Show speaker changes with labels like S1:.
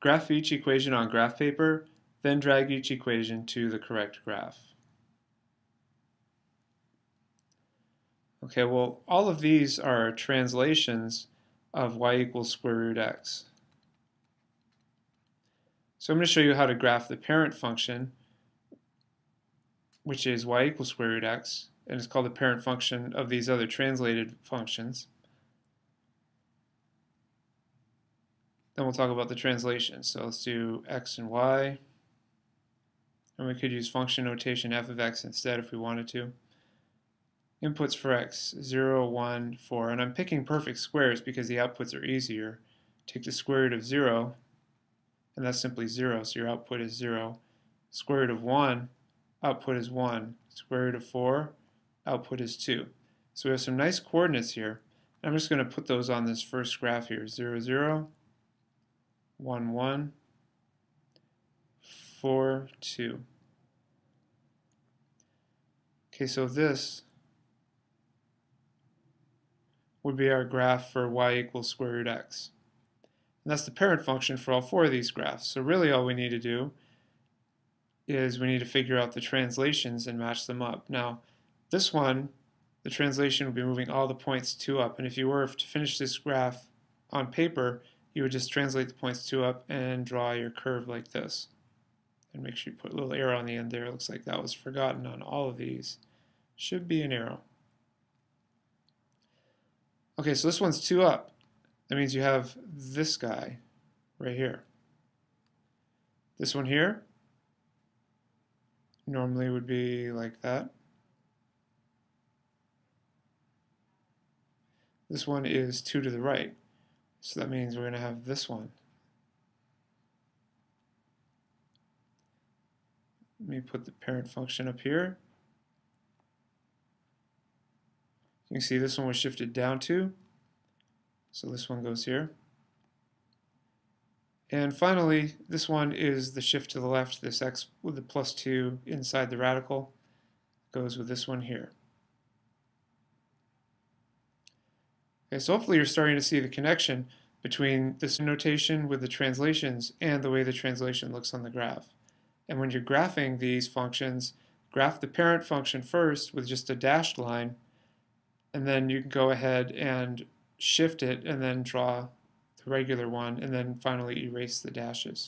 S1: Graph each equation on graph paper, then drag each equation to the correct graph. Okay, well, all of these are translations of y equals square root x. So I'm going to show you how to graph the parent function, which is y equals square root x, and it's called the parent function of these other translated functions. Then we'll talk about the translation. So let's do x and y. And we could use function notation f of x instead if we wanted to. Inputs for x, 0, 1, 4. And I'm picking perfect squares because the outputs are easier. Take the square root of 0, and that's simply 0, so your output is 0. Square root of 1, output is 1. Square root of 4, output is 2. So we have some nice coordinates here. I'm just going to put those on this first graph here, 0, 0, 1, 1, 4, 2. Okay, so this would be our graph for y equals square root x. And that's the parent function for all four of these graphs. So really all we need to do is we need to figure out the translations and match them up. Now, this one, the translation would be moving all the points 2 up. And if you were to finish this graph on paper, you would just translate the points 2 up and draw your curve like this. And make sure you put a little arrow on the end there. It looks like that was forgotten on all of these. Should be an arrow. Okay, so this one's 2 up. That means you have this guy right here. This one here normally would be like that. This one is 2 to the right. So that means we're going to have this one. Let me put the parent function up here. You can see this one was shifted down 2. So this one goes here. And finally, this one is the shift to the left, this x with the plus 2 inside the radical goes with this one here. Okay, so hopefully you're starting to see the connection between this notation with the translations and the way the translation looks on the graph. And when you're graphing these functions, graph the parent function first with just a dashed line, and then you can go ahead and shift it and then draw the regular one, and then finally erase the dashes.